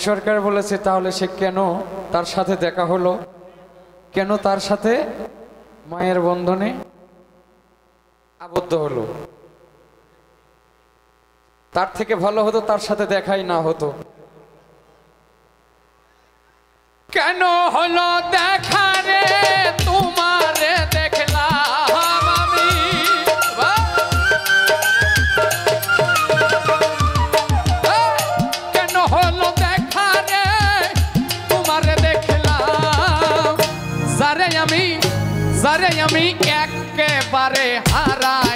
সরকার বলেছে, তাহলে সে কেন তার সাথে দেখা হলো? কেন তার সাথে মায়ের বন্ধনে আবদ্ধ হলো? তার থেকে ভালো হতো তার সাথে দেখাই না হতো। কেন হলো দেখা যারে আমি একেবারে হারাইলাম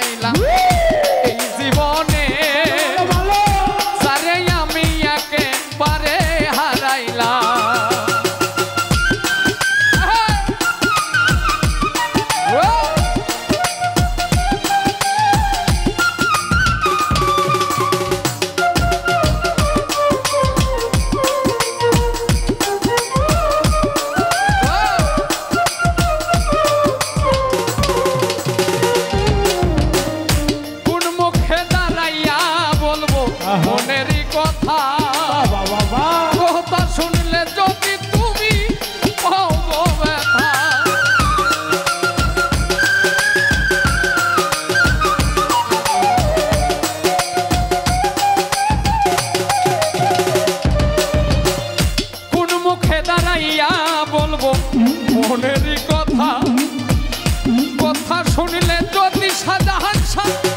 মনেরই কথা কথা শুনলে যদি সাজাহান সাত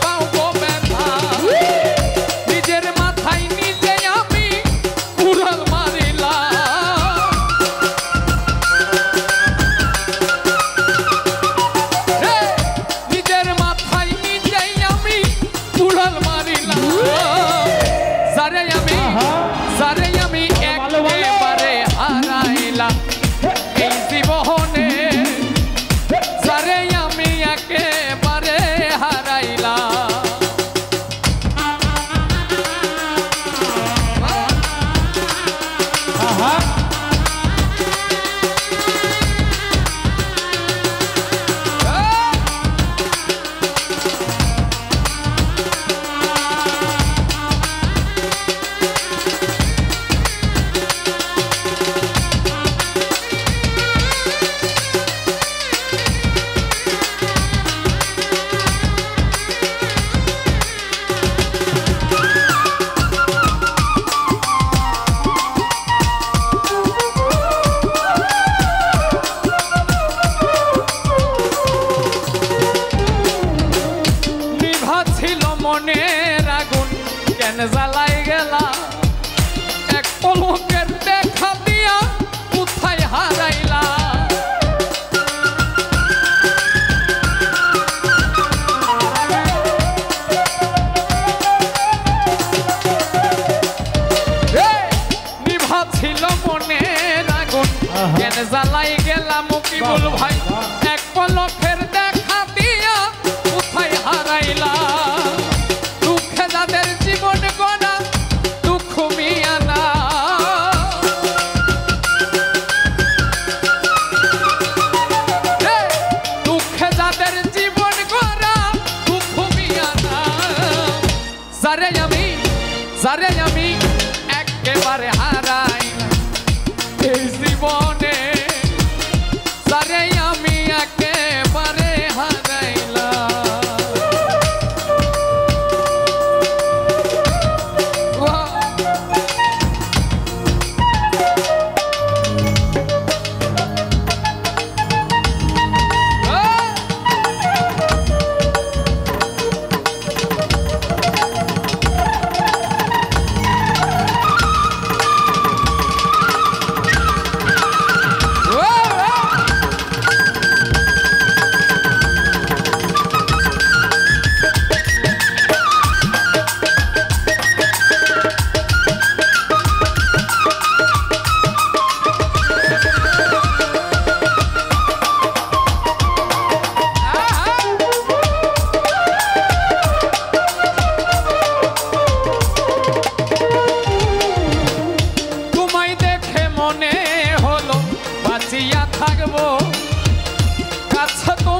মনের আগুন কেন জ্বালাই গেলা? এক পলকের দেখা দিয়া কোথায় হারাইলা? ছিল মনের আগুন কেন জ্বালাই গেলাম মুকিবুল ভাই? এক পলকের দেখা দিয়া কোথায় হারাইলা? Zarya Yami থাকব। কাছে তো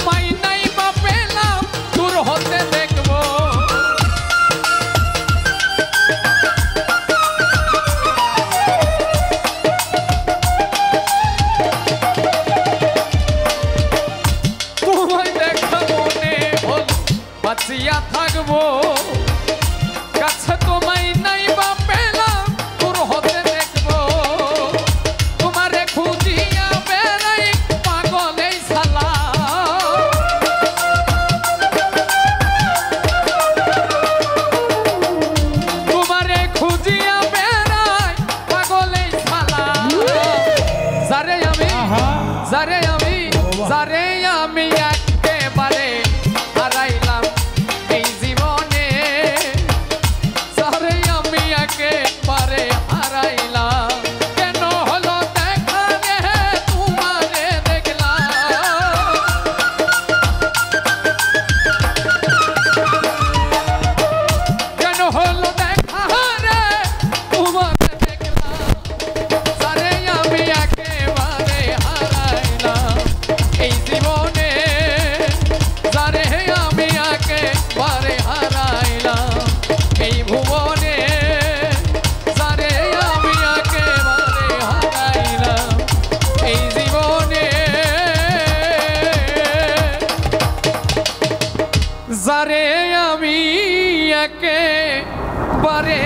যারে আমি একেবারে